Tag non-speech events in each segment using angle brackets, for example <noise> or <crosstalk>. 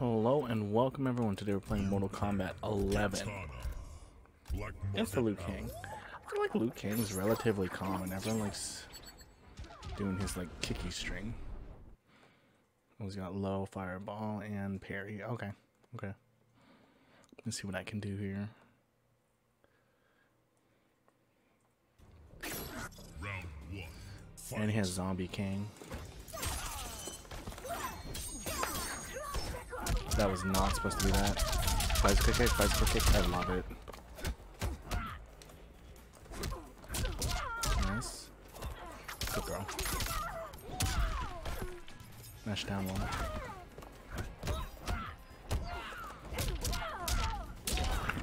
Hello and welcome everyone. Today we're playing Mortal Kombat 11. It's the Liu Kang. I feel like Liu Kang is relatively calm and everyone likes doing his like kicky string. He's got low, fireball, and parry. Okay, okay. Let's see what I can do here. And he has Zombie King. That was not supposed to be that. Bicycle kick, bicycle kick, I love it. Nice. Good throw. Mash down one.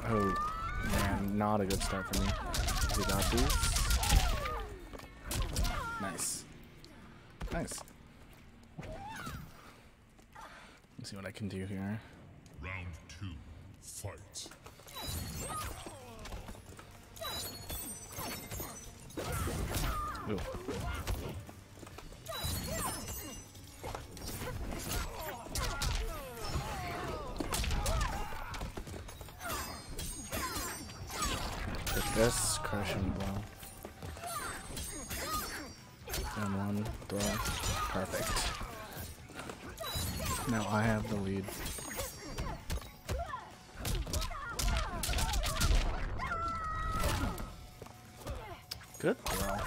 Oh, man, not a good start for me. We got these. Nice. Nice. Let's see what I can do here. Round two, fight. Ooh. Take this, crushing blow. And one throw. Perfect. Now I have the lead. Good throw.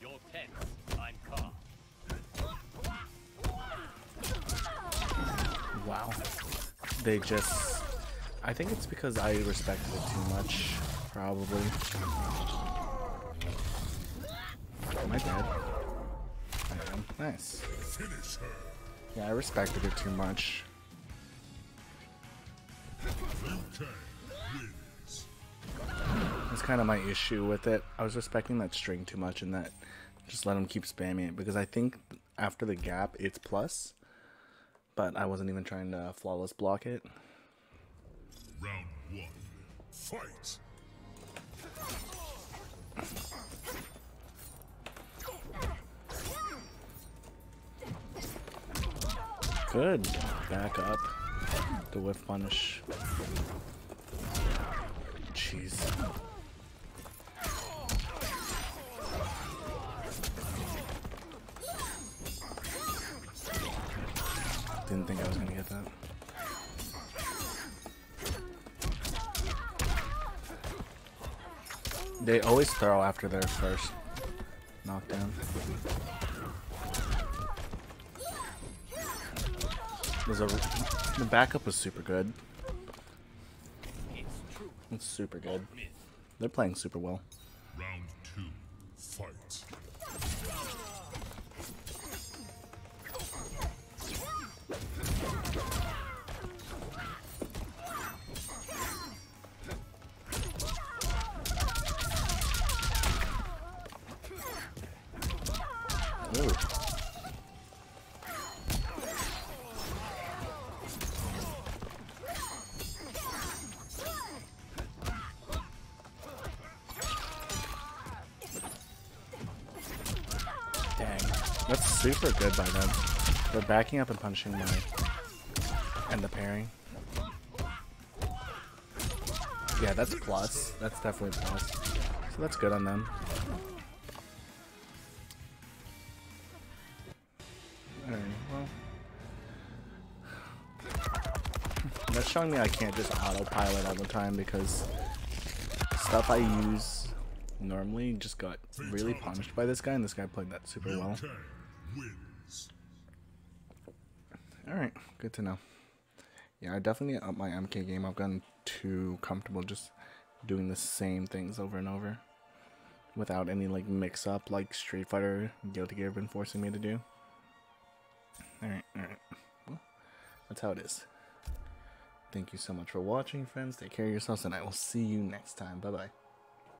You're tense. I'm calm. Wow. They just. I think it's because I respected it too much, probably. My bad. Nice. Finish her. Yeah, I respected it too much. That's kind of my issue with it. I was respecting that string too much and that just let him keep spamming it because I think after the gap it's plus, but I wasn't even trying to flawless block it. Round one, fight. Good. Back up. The whiff punish. Jeez. Didn't think I was gonna get that. They always throw after their first knockdown. There's a the backup was super good. It's. It's super good. They're playing super well. Round two, fight. Ooh. Super good by them. They're backing up and punching my and the parrying. Yeah, that's plus. That's definitely plus. So that's good on them. Well. <sighs> That's showing me I can't just autopilot all the time because stuff I use normally just got really punished by this guy, and this guy played that super well. Wins. Alright, good to know. Yeah, I definitely up my MK game. I've gotten too comfortable just doing the same things over and over without any like mix up like Street Fighter Guilty Gear have been forcing me to do. Alright, alright. Well, that's how it is. Thank you so much for watching, friends. Take care of yourselves, and I will see you next time. Bye bye.